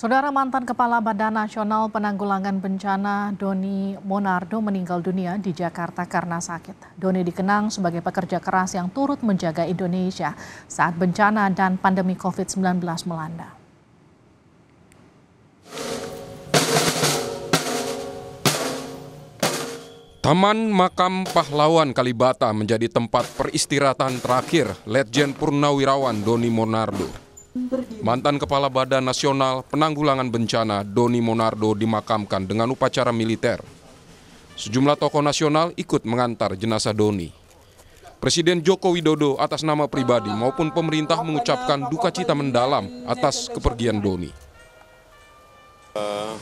Saudara mantan Kepala Badan Nasional Penanggulangan Bencana Doni Monardo meninggal dunia di Jakarta karena sakit. Doni dikenang sebagai pekerja keras yang turut menjaga Indonesia saat bencana dan pandemi COVID-19 melanda. Taman Makam Pahlawan Kalibata menjadi tempat peristirahatan terakhir Letjen Purnawirawan Doni Monardo. Mantan Kepala Badan Nasional Penanggulangan Bencana Doni Monardo dimakamkan dengan upacara militer. Sejumlah tokoh nasional ikut mengantar jenazah Doni. Presiden Joko Widodo atas nama pribadi maupun pemerintah mengucapkan duka cita mendalam atas kepergian Doni. Uh,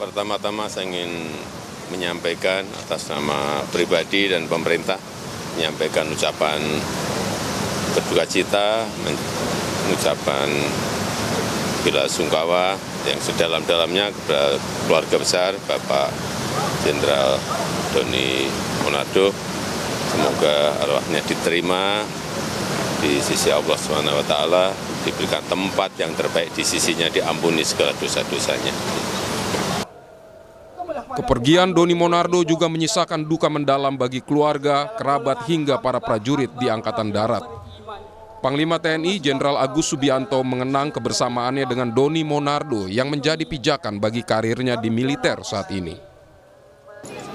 Pertama-tama saya ingin menyampaikan atas nama pribadi dan pemerintah menyampaikan ucapan berduka cita, mengucapkan bila sungkawa yang sedalam-dalamnya kepada keluarga besar Bapak Jenderal Doni Monardo. Semoga arwahnya diterima di sisi Allah SWT, diberikan tempat yang terbaik di sisinya, diampuni segala dosa-dosanya. Kepergian Doni Monardo juga menyisakan duka mendalam bagi keluarga, kerabat hingga para prajurit di Angkatan Darat. Panglima TNI Jenderal Agus Subianto mengenang kebersamaannya dengan Doni Monardo yang menjadi pijakan bagi karirnya di militer saat ini.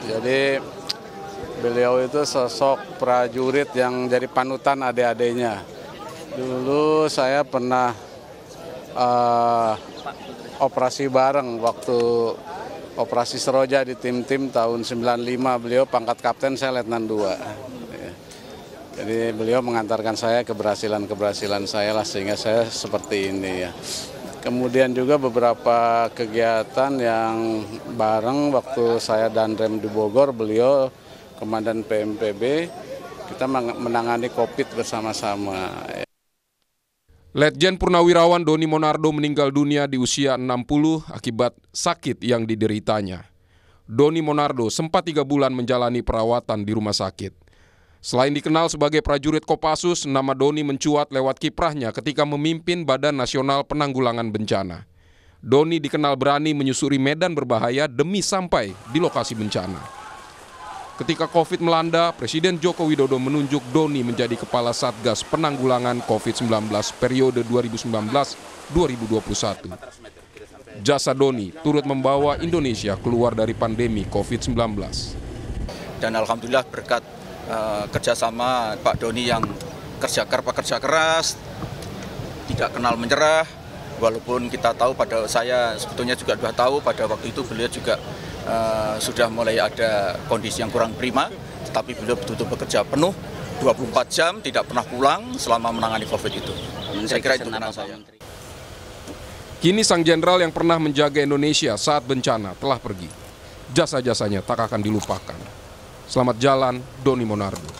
Jadi beliau itu sosok prajurit yang jadi panutan adik-adiknya. Dulu saya pernah uh, operasi bareng waktu operasi Seroja di tim-tim tahun 95 beliau pangkat kapten saya letnan 2 jadi beliau mengantarkan saya keberhasilan-keberhasilan saya lah sehingga saya seperti ini ya kemudian juga beberapa kegiatan yang bareng waktu saya dan rem di Bogor beliau komandan PMPB kita menangani COVID bersama-sama Letjen Purnawirawan Doni Monardo meninggal dunia di usia 60 akibat sakit yang dideritanya. Doni Monardo sempat tiga bulan menjalani perawatan di rumah sakit. Selain dikenal sebagai prajurit Kopassus, nama Doni mencuat lewat kiprahnya ketika memimpin Badan Nasional Penanggulangan Bencana. Doni dikenal berani menyusuri medan berbahaya demi sampai di lokasi bencana. Ketika COVID melanda, Presiden Joko Widodo menunjuk Doni menjadi Kepala Satgas Penanggulangan COVID-19 periode 2019-2021. Jasa Doni turut membawa Indonesia keluar dari pandemi COVID-19. Dan Alhamdulillah berkat uh, kerjasama Pak Doni yang kerja kerja keras, tidak kenal menyerah, walaupun kita tahu pada saya sebetulnya juga sudah tahu pada waktu itu beliau juga uh, sudah mulai ada kondisi yang kurang prima, tetapi beliau betul-betul bekerja penuh 24 jam, tidak pernah pulang selama menangani COVID itu. Saya kira itu kenal saya. Kini Sang Jenderal yang pernah menjaga Indonesia saat bencana telah pergi. Jasa-jasanya tak akan dilupakan. Selamat jalan, Doni Monardo.